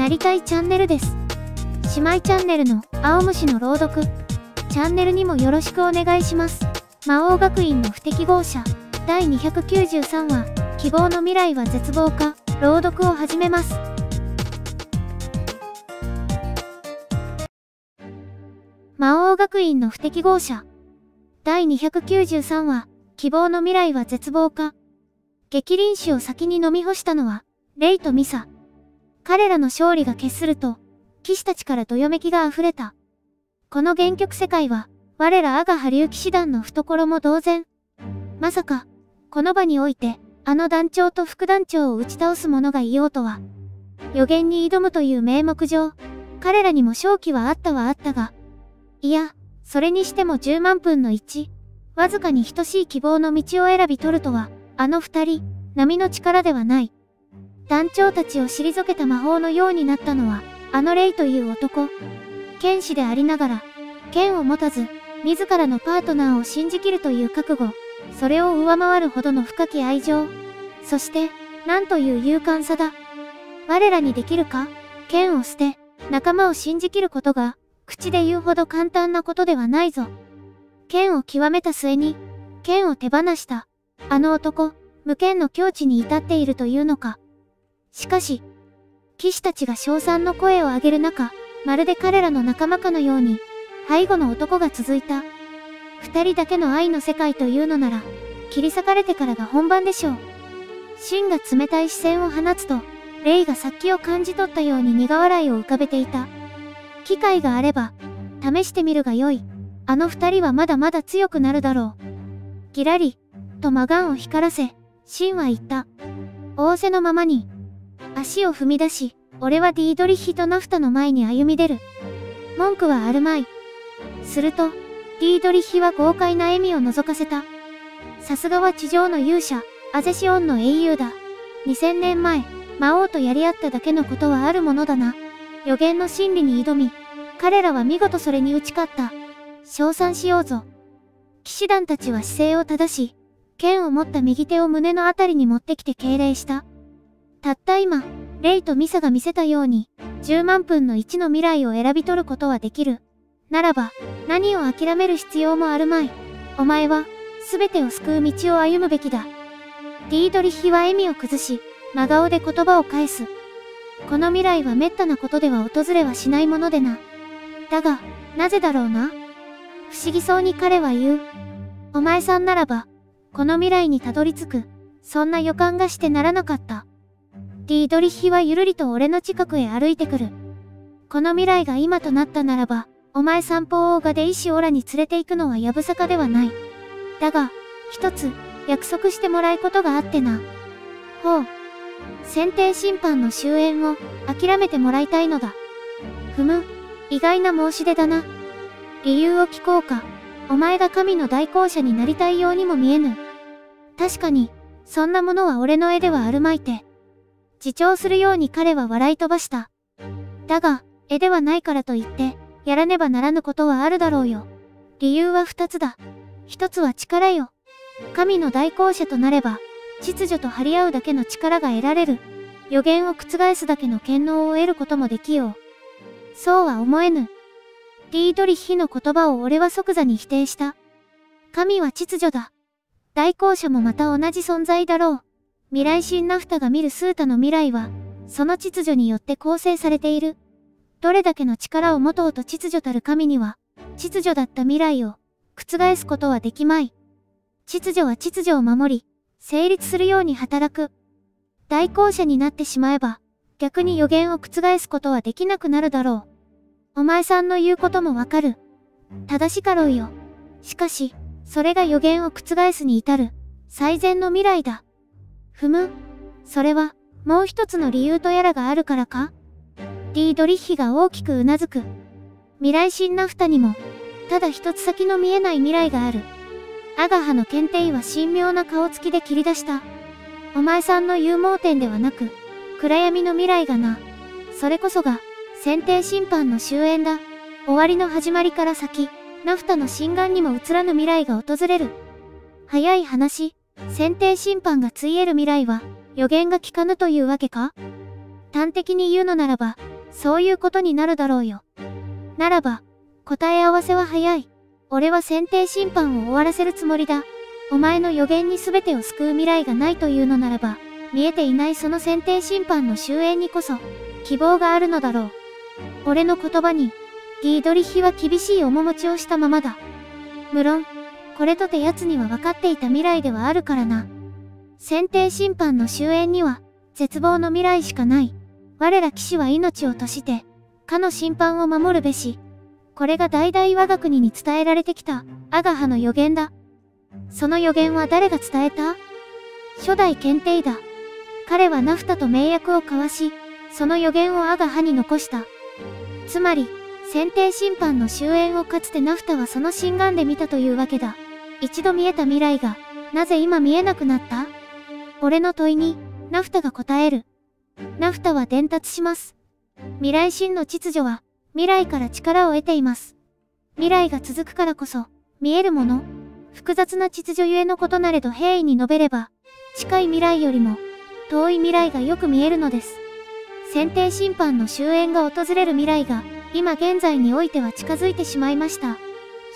なりたいチャンネルです。姉妹チャンネルの青虫の朗読。チャンネルにもよろしくお願いします。魔王学院の不適合者。第293話、希望の未来は絶望か、朗読を始めます。魔王学院の不適合者。第293話、希望の未来は絶望か。激鱗酒を先に飲み干したのは、レイとミサ。彼らの勝利が決すると、騎士たちからどよめきが溢れた。この原曲世界は、我ら阿賀波竜騎士団の懐も同然。まさか、この場において、あの団長と副団長を打ち倒す者がいようとは。予言に挑むという名目上、彼らにも勝機はあったはあったが、いや、それにしても10万分の1、わずかに等しい希望の道を選び取るとは、あの二人、波の力ではない。団長たちを退けた魔法のようになったのは、あのレイという男。剣士でありながら、剣を持たず、自らのパートナーを信じきるという覚悟、それを上回るほどの深き愛情。そして、なんという勇敢さだ。我らにできるか？剣を捨て、仲間を信じきることが、口で言うほど簡単なことではないぞ。剣を極めた末に、剣を手放した。あの男、無剣の境地に至っているというのか。しかし、騎士たちが称賛の声を上げる中、まるで彼らの仲間かのように、背後の男が続いた。二人だけの愛の世界というのなら、切り裂かれてからが本番でしょう。シンが冷たい視線を放つと、レイが殺気を感じ取ったように苦笑いを浮かべていた。機会があれば、試してみるがよい。あの二人はまだまだ強くなるだろう。ギラリ、と魔眼を光らせ、シンは言った。仰せのままに、足を踏み出し、俺はディードリヒとナフタの前に歩み出る。文句はあるまい。すると、ディードリヒは豪快な笑みを覗かせた。さすがは地上の勇者、アゼシオンの英雄だ。2000年前、魔王とやり合っただけのことはあるものだな。予言の真理に挑み、彼らは見事それに打ち勝った。称賛しようぞ。騎士団たちは姿勢を正し、剣を持った右手を胸のあたりに持ってきて敬礼した。たった今、レイとミサが見せたように、10万分の1の未来を選び取ることはできる。ならば、何を諦める必要もあるまい。お前は、すべてを救う道を歩むべきだ。ディードリヒは笑みを崩し、真顔で言葉を返す。この未来は滅多なことでは訪れはしないものでな。だが、なぜだろうな？不思議そうに彼は言う。お前さんならば、この未来にたどり着く、そんな予感がしてならなかった。ディードリッヒはゆるりと俺の近くへ歩いてくる。この未来が今となったならば、お前散歩オーガで医師オラに連れて行くのはやぶさかではない。だが、一つ、約束してもらいことがあってな。ほう。選定審判の終焉を諦めてもらいたいのだ。ふむ、意外な申し出だな。理由を聞こうか。お前が神の代行者になりたいようにも見えぬ。確かに、そんなものは俺の絵ではあるまいて。自重するように彼は笑い飛ばした。だが、絵ではないからといって、やらねばならぬことはあるだろうよ。理由は二つだ。一つは力よ。神の代行者となれば、秩序と張り合うだけの力が得られる。予言を覆すだけの権能を得ることもできよう。そうは思えぬ。ディードリッヒの言葉を俺は即座に否定した。神は秩序だ。代行者もまた同じ存在だろう。未来神ナフタが見るスータの未来は、その秩序によって構成されている。どれだけの力を持とうと秩序たる神には、秩序だった未来を、覆すことはできまい。秩序は秩序を守り、成立するように働く。代行者になってしまえば、逆に予言を覆すことはできなくなるだろう。お前さんの言うこともわかる。正しかろうよ。しかし、それが予言を覆すに至る、最善の未来だ。ふむ、それは、もう一つの理由とやらがあるからか？ディードリッヒが大きくうなずく。未来神ナフタにも、ただ一つ先の見えない未来がある。アガハの検定医は神妙な顔つきで切り出した。お前さんの有盲点ではなく、暗闇の未来がな。それこそが、選定審判の終焉だ。終わりの始まりから先、ナフタの心眼にも映らぬ未来が訪れる。早い話、選定審判がついえる未来は、予言が効かぬというわけか？端的に言うのならば、そういうことになるだろうよ。ならば、答え合わせは早い。俺は選定審判を終わらせるつもりだ。お前の予言に全てを救う未来がないというのならば、見えていないその選定審判の終焉にこそ、希望があるのだろう。俺の言葉に、ディードリヒは厳しい面持ちをしたままだ。無論、これとて奴には分かっていた未来ではあるからな。選定審判の終焉には、絶望の未来しかない。我ら騎士は命を賭して、かの審判を守るべし。これが代々我が国に伝えられてきた、アガハの予言だ。その予言は誰が伝えた？初代検定だ。彼はナフタと盟約を交わし、その予言をアガハに残した。つまり、選定審判の終焉をかつてナフタはその心眼で見たというわけだ。一度見えた未来が、なぜ今見えなくなった？俺の問いに、ナフタが答える。ナフタは伝達します。未来神の秩序は、未来から力を得ています。未来が続くからこそ、見えるもの、複雑な秩序ゆえのことなれど平易に述べれば、近い未来よりも、遠い未来がよく見えるのです。選定審判の終焉が訪れる未来が、今現在においては近づいてしまいました。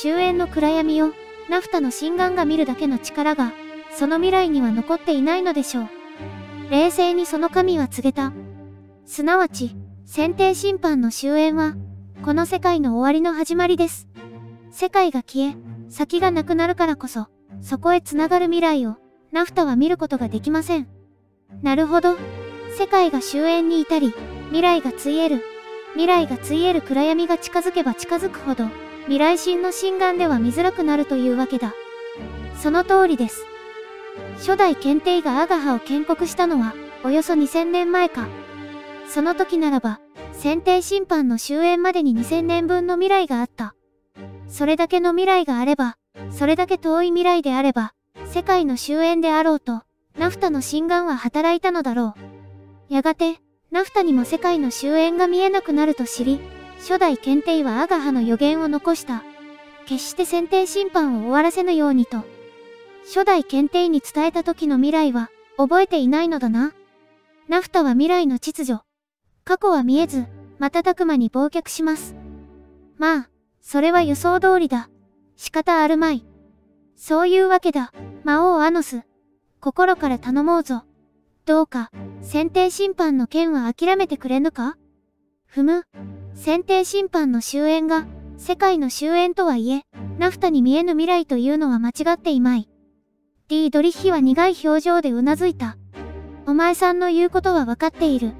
終焉の暗闇を、ナフタの心眼が見るだけの力が、その未来には残っていないのでしょう。冷静にその神は告げた。すなわち、選定審判の終焉は、この世界の終わりの始まりです。世界が消え、先がなくなるからこそ、そこへ繋がる未来を、ナフタは見ることができません。なるほど。世界が終焉に至り、未来がついえる。未来がついえる暗闇が近づけば近づくほど、未来神の心眼では見づらくなるというわけだ。その通りです。初代検定がアガハを建国したのは、およそ2000年前か。その時ならば、選定審判の終焉までに2000年分の未来があった。それだけの未来があれば、それだけ遠い未来であれば、世界の終焉であろうと、ナフタの心眼は働いたのだろう。やがて、ナフタにも世界の終焉が見えなくなると知り、初代検定はアガハの予言を残した。決して選定審判を終わらせぬようにと。初代検定に伝えた時の未来は、覚えていないのだな。ナフタは未来の秩序。過去は見えず、瞬く間に忘却します。まあ、それは予想通りだ。仕方あるまい。そういうわけだ、魔王アノス。心から頼もうぞ。どうか、選定審判の件は諦めてくれぬか？ふむ。選定審判の終焉が、世界の終焉とはいえ、ナフタに見えぬ未来というのは間違っていまい。ディードリッヒは苦い表情でうなずいた。お前さんの言うことはわかっている。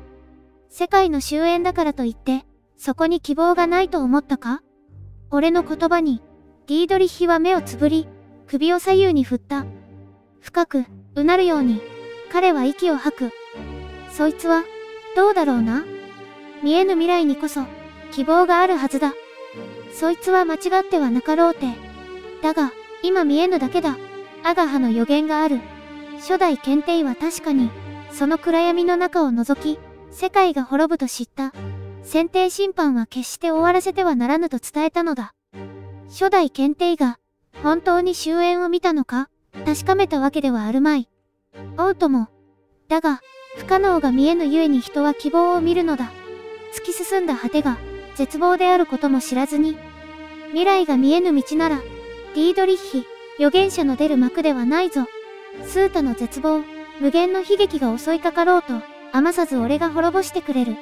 世界の終焉だからといって、そこに希望がないと思ったか？俺の言葉に、ディードリッヒは目をつぶり、首を左右に振った。深く、うなるように、彼は息を吐く。そいつは、どうだろうな？見えぬ未来にこそ、希望があるはずだ。そいつは間違ってはなかろうて。だが、今見えぬだけだ。アガハの予言がある。初代検定は確かに、その暗闇の中を覗き、世界が滅ぶと知った。選定審判は決して終わらせてはならぬと伝えたのだ。初代検定が、本当に終焉を見たのか、確かめたわけではあるまい。おうとも。だが、不可能が見えぬゆえに人は希望を見るのだ。突き進んだ果てが、絶望であることも知らずに。未来が見えぬ道なら、ディードリッヒ、預言者の出る幕ではないぞ。スータの絶望、無限の悲劇が襲いかかろうと、余さず俺が滅ぼしてくれる。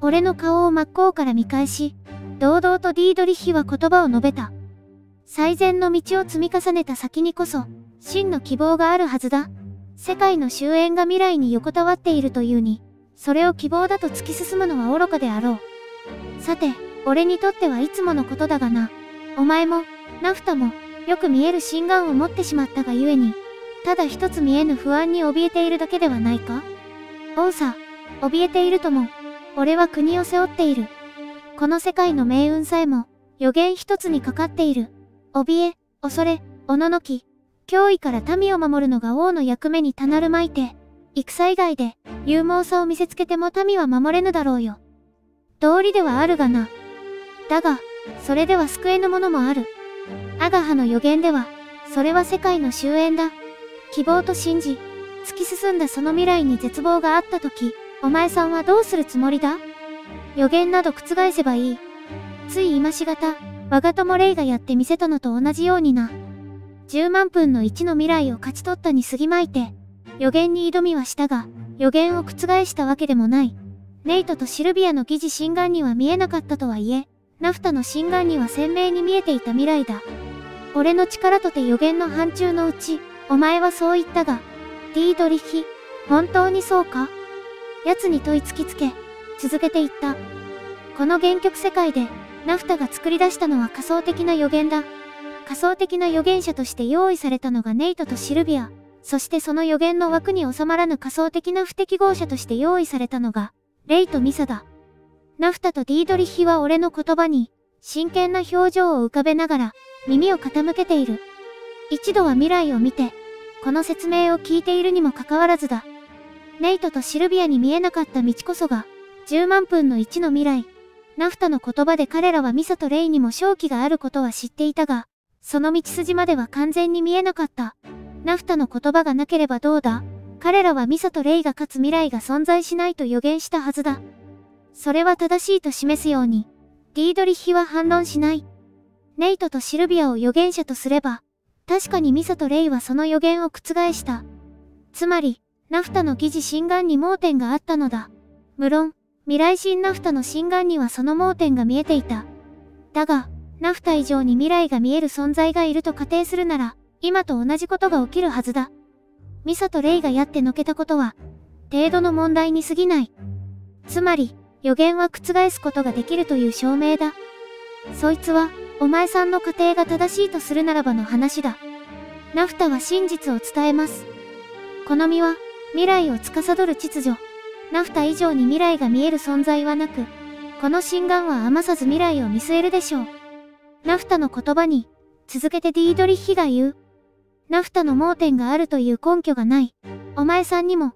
俺の顔を真っ向から見返し、堂々とディードリッヒは言葉を述べた。最善の道を積み重ねた先にこそ、真の希望があるはずだ。世界の終焉が未来に横たわっているというに、それを希望だと突き進むのは愚かであろう。さて、俺にとってはいつものことだがな。お前も、ナフタも、よく見える心眼を持ってしまったがゆえに、ただ一つ見えぬ不安に怯えているだけではないか？王さ、怯えているとも、俺は国を背負っている。この世界の命運さえも、予言一つにかかっている。怯え、恐れ、おののき、脅威から民を守るのが王の役目にたなるまいて、戦以外で、勇猛さを見せつけても民は守れぬだろうよ。道理ではあるがな。だが、それでは救えぬものもある。アガハの予言では、それは世界の終焉だ。希望と信じ、突き進んだその未来に絶望があった時、お前さんはどうするつもりだ？予言など覆せばいい。つい今しがた、我が友レイがやってみせたのと同じようにな。10万分の1の未来を勝ち取ったに過ぎまいて、予言に挑みはしたが、予言を覆したわけでもない。ネイトとシルビアの疑似心眼には見えなかったとはいえ、ナフタの心眼には鮮明に見えていた未来だ。俺の力とて予言の範疇のうち、お前はそう言ったが、ディードリヒ、本当にそうか？奴に問い突きつけ、続けて言った。この原曲世界で、ナフタが作り出したのは仮想的な予言だ。仮想的な預言者として用意されたのがネイトとシルビア、そしてその予言の枠に収まらぬ仮想的な不適合者として用意されたのが、レイとミサだ。ナフタとディードリヒは俺の言葉に、真剣な表情を浮かべながら、耳を傾けている。一度は未来を見て、この説明を聞いているにもかかわらずだ。ネイトとシルビアに見えなかった道こそが、10万分の1の未来。ナフタの言葉で彼らはミサとレイにも正気があることは知っていたが、その道筋までは完全に見えなかった。ナフタの言葉がなければどうだ？彼らはミサとレイが勝つ未来が存在しないと予言したはずだ。それは正しいと示すように、ディードリッヒは反論しない。ネイトとシルビアを預言者とすれば、確かにミサとレイはその予言を覆した。つまり、ナフタの疑似心眼に盲点があったのだ。無論、未来神ナフタの心眼にはその盲点が見えていた。だが、ナフタ以上に未来が見える存在がいると仮定するなら、今と同じことが起きるはずだ。ミサとレイがやってのけたことは、程度の問題に過ぎない。つまり、予言は覆すことができるという証明だ。そいつは、お前さんの仮定が正しいとするならばの話だ。ナフタは真実を伝えます。この実は、未来を司る秩序。ナフタ以上に未来が見える存在はなく、この心眼は余さず未来を見据えるでしょう。ナフタの言葉に、続けてディードリッヒが言う。ナフタの盲点があるという根拠がない。お前さんにも、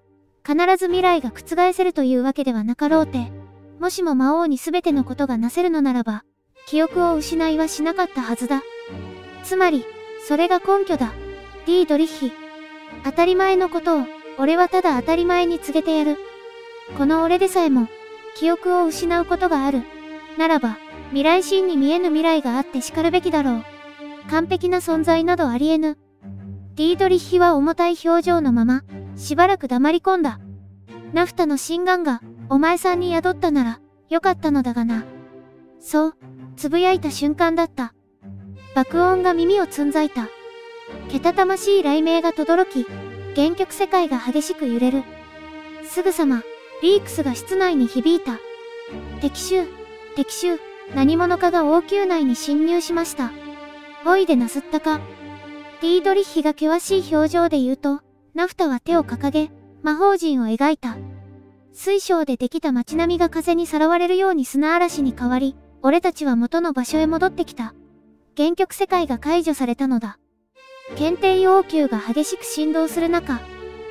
必ず未来が覆せるというわけではなかろうて。もしも魔王に全てのことがなせるのならば、記憶を失いはしなかったはずだ。つまり、それが根拠だ。ディードリッヒ。当たり前のことを、俺はただ当たり前に告げてやる。この俺でさえも、記憶を失うことがある。ならば、未来神に見えぬ未来があって叱るべきだろう。完璧な存在などありえぬ。ディードリッヒは重たい表情のまま、しばらく黙り込んだ。ナフタの心眼が、お前さんに宿ったなら、よかったのだがな。そう、つぶやいた瞬間だった。爆音が耳をつんざいた。けたたましい雷鳴が轟き、原曲世界が激しく揺れる。すぐさま、リークスが室内に響いた。敵襲、敵襲。何者かが王宮内に侵入しました。おいでなすったか。ディードリッヒが険しい表情で言うと、ナフタは手を掲げ、魔法陣を描いた。水晶でできた街並みが風にさらわれるように砂嵐に変わり、俺たちは元の場所へ戻ってきた。原曲世界が解除されたのだ。検定要求が激しく振動する中、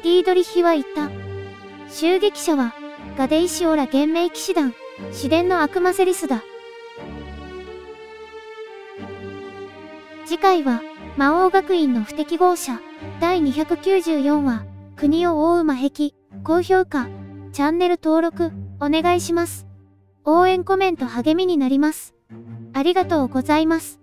ディードリッヒは言った。襲撃者は、ガデイシオラ幻冥騎士団、自伝の悪魔セリスだ。次回は、魔王学院の不適合者、第294話、国を覆う魔壁、高評価、チャンネル登録、お願いします。応援コメント励みになります。ありがとうございます。